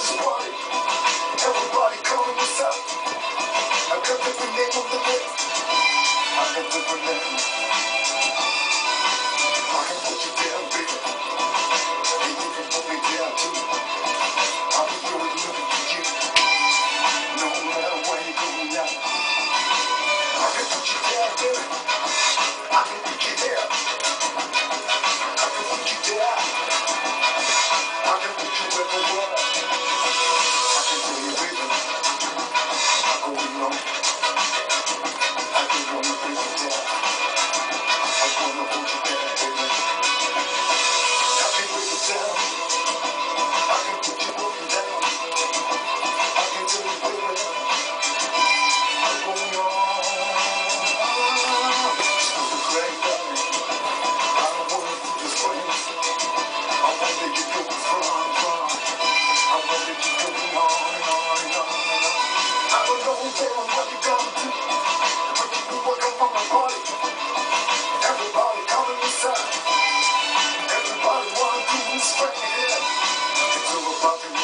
It's a party. Everybody coming inside. I got the grenade on the left. I got the grenade. I can put you down, baby. And you can put me down. I'll be here. No matter where you're. I can put you down, baby. above